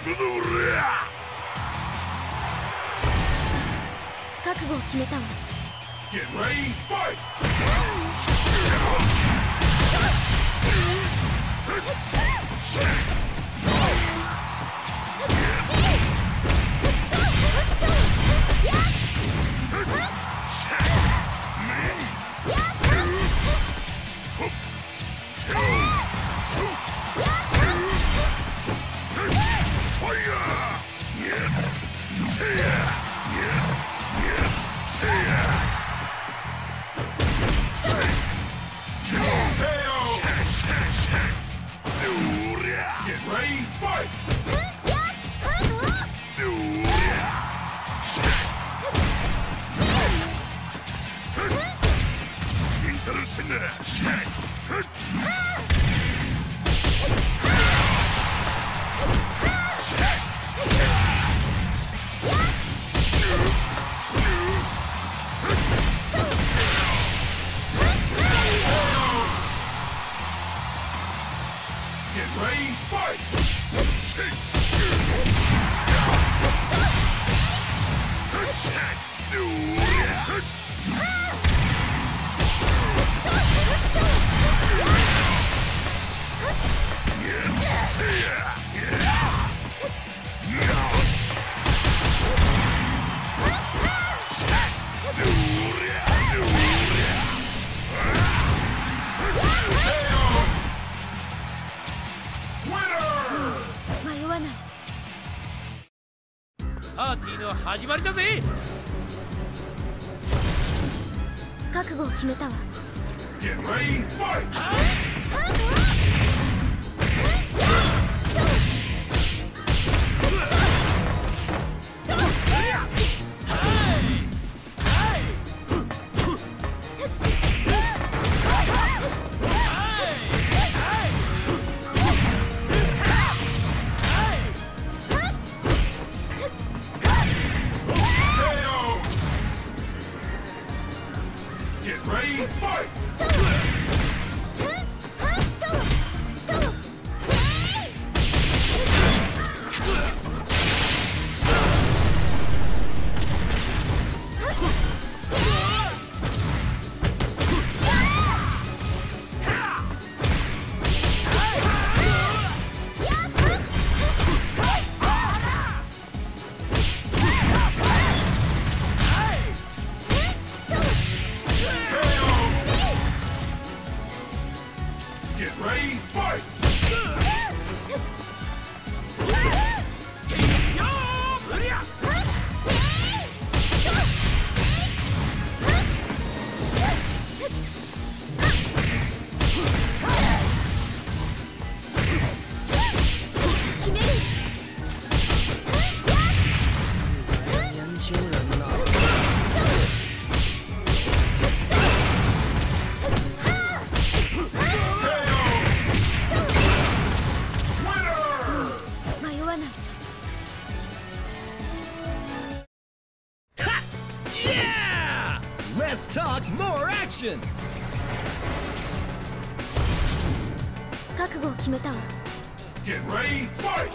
くぞ俺ら覚悟を決めたわ Get ready, fight! してんだ始まりだぜ。覚悟を決めたわ Get ready, fight! 覚悟を決めたわ Get ready, fight!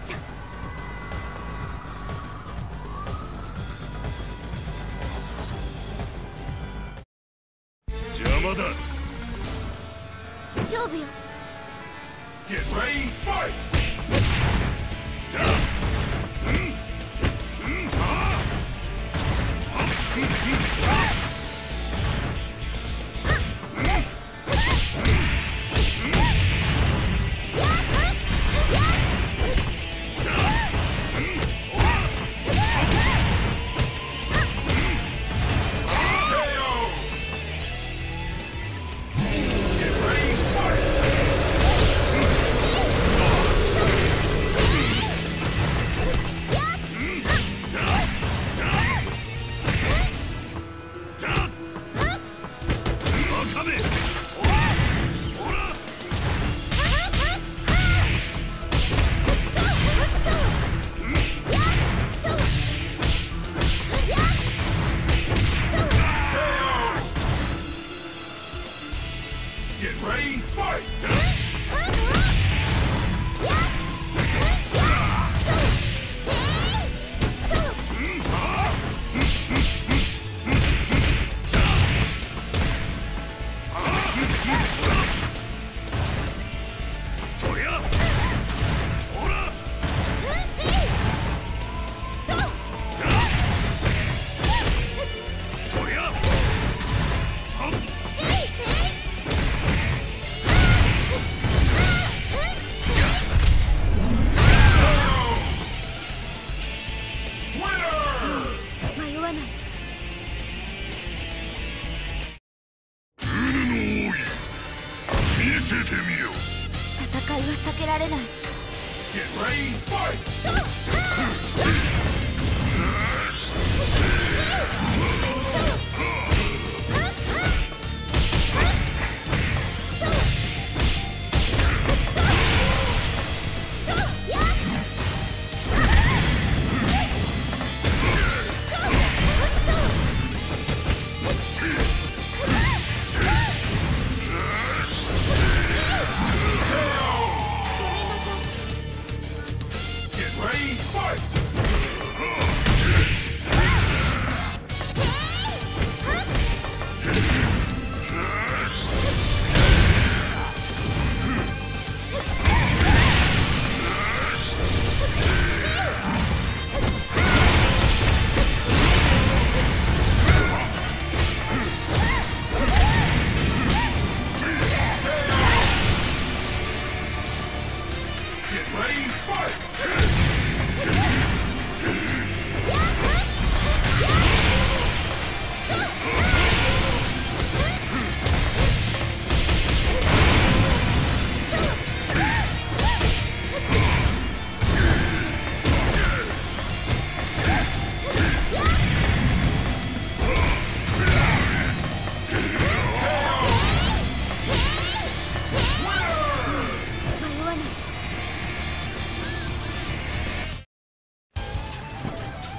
くちゃ邪魔だ勝負よ Get ready, fight!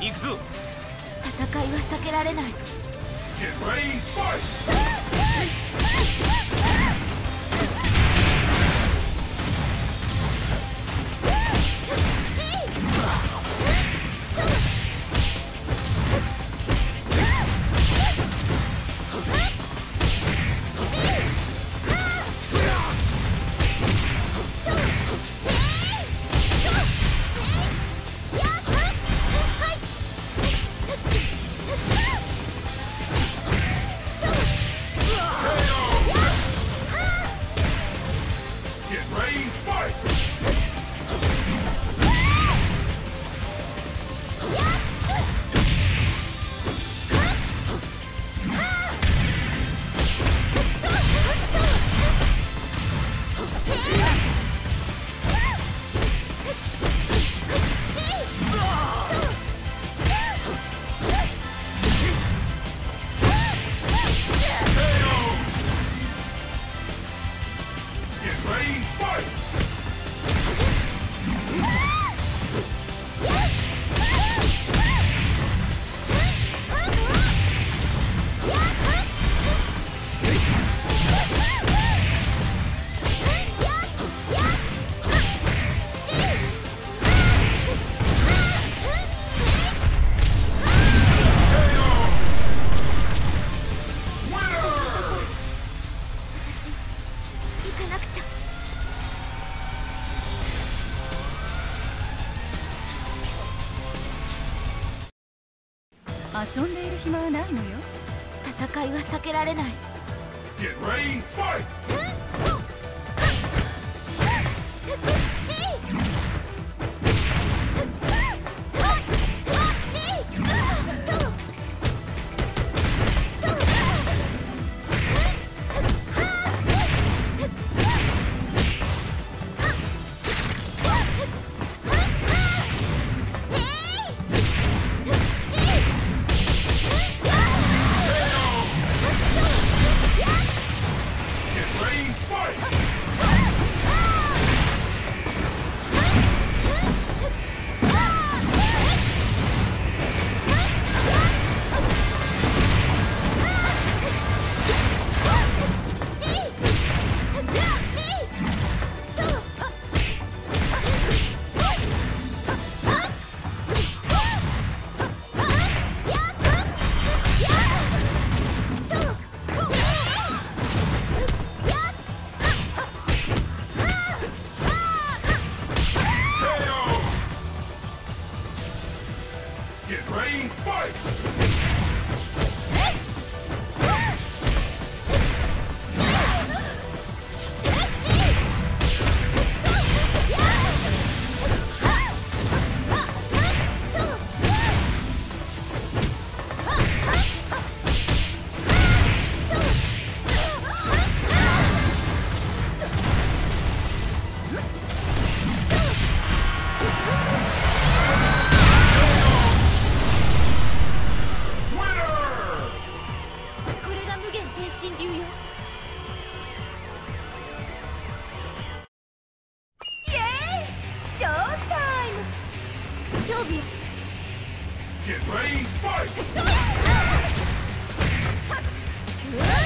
行くぞ。戦いは避けられない。遊んでいる暇はないのよ戦いは避けられない Get ready, fight! 神流よ。イエーイ!ショータイム!勝負よ Get ready, fight!